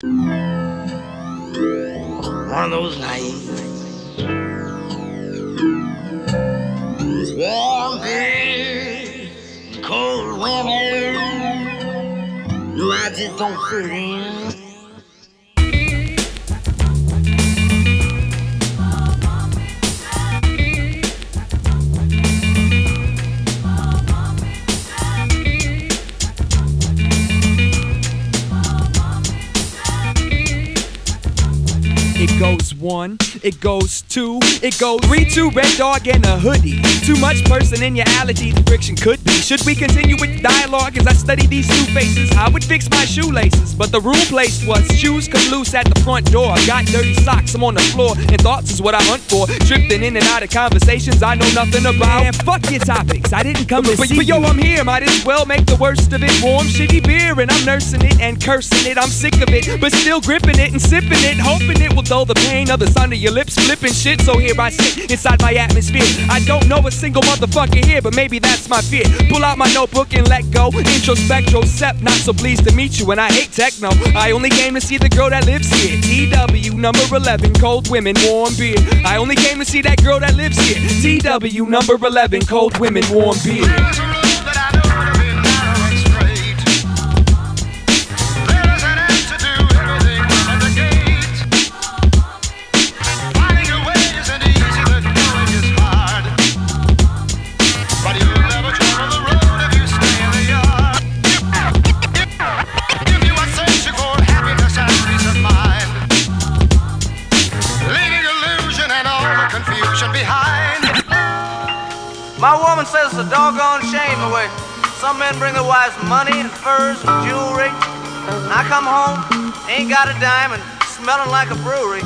One of those nights. Warm beer, cold women. No, I just don't fit in. It goes one, it goes two, it goes three, two, red dog and a hoodie. Too much person in your allergy, the friction could be. Should we continue with the dialogue I study these two faces? I would fix my shoelaces, but the rule placed was shoes come loose at the front door. I got dirty socks, I'm on the floor, and thoughts is what I hunt for. Drifting in and out of conversations I know nothing about. And fuck your topics, I didn't come to But- see but yo, I'm here, might as well make the worst of it. Warm, shitty beer, and I'm nursing it and cursing it. I'm sick of it, but still gripping it and sipping it, hoping it will dull the pain of the sound of your lips flipping shit. So here I sit inside my atmosphere. I don't know a single motherfucker here, but maybe that's my fear. Pull out my notebook and let go. Introspectro, sep, not so pleased to meet you. And I hate techno. I only came to see the girl that lives here. TW number 11, cold women, warm beer. I only came to see that girl that lives here. TW number 11, cold women, warm beer. My woman says it's a doggone shame the way some men bring their wives money and furs and jewelry. And I come home, ain't got a dime, and smelling like a brewery.